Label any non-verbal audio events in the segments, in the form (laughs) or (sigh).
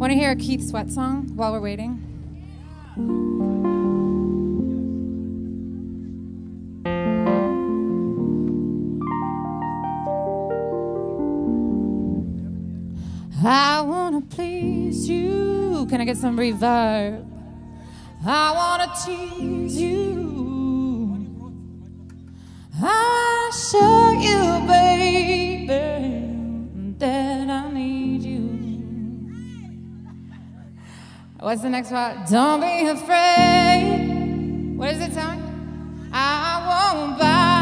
Want to hear a Keith Sweat song while we're waiting? I wanna please you. Can I get some reverb? I wanna tease you. What's the next part? Don't be afraid. What is it, Tony? I won't bite.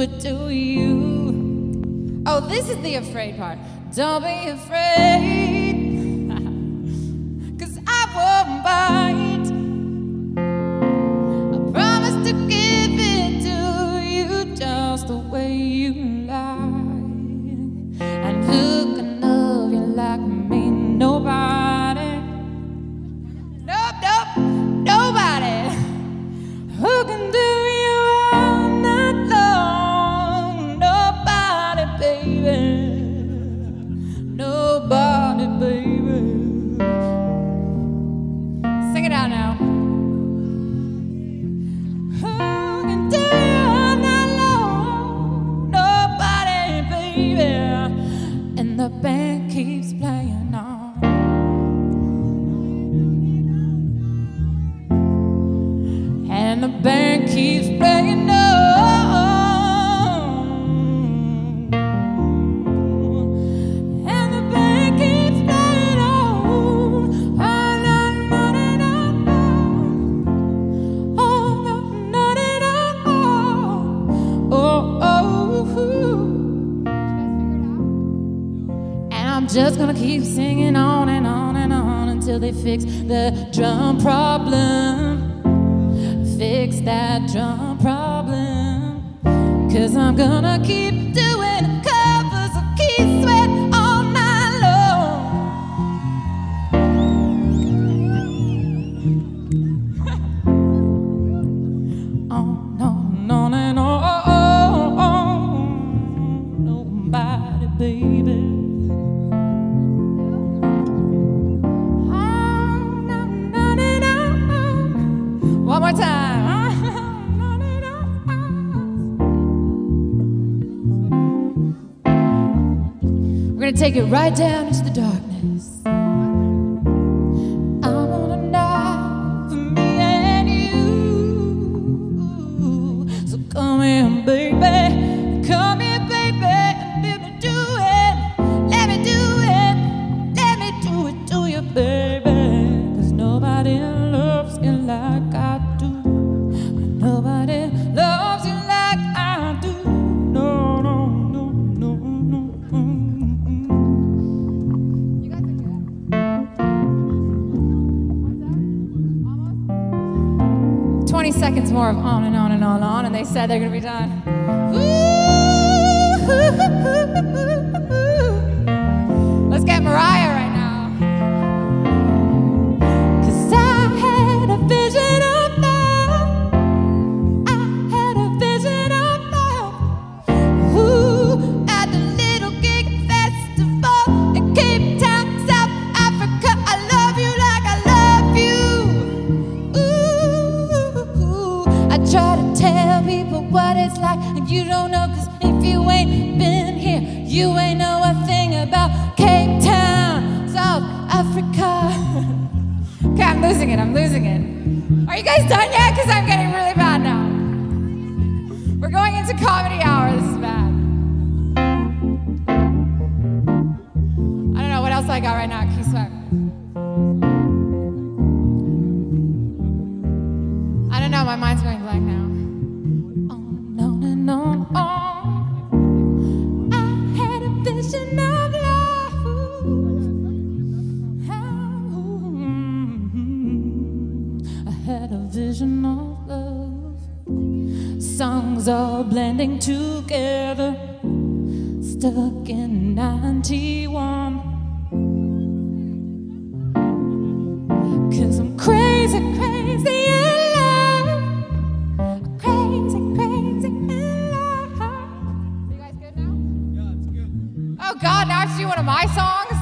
It to you. Oh, this is the afraid part. Don't be afraid, And the band keeps playing on. And the band keeps playing on. On and on and on. On and on and on. Oh, oh. And I'm just gonna keep singing on and on and on until they fix the drum problem. Fix that drum problem. Cause I'm gonna keep doing covers of Keith Sweat all night long. (laughs) on, on, on and on. Nobody, baby. More time. Gonna take it right down into the darkness. I want a night for me and 20 seconds more of on and on and on and on, and they said they're gonna be done. You ain't know a thing about Cape Town, South Africa. (laughs) okay, I'm losing it, I'm losing it. Are you guys done yet? Because I'm getting really bad now. We're going into comedy hour, this is bad. I don't know what else I got right now, Keith Sweat. Had a vision of love. Songs all blending together. Stuck in 91. Cause I'm crazy, crazy in love. Crazy, crazy in love. You guys good now? Yeah, it's good. Oh God, now I see one of my songs.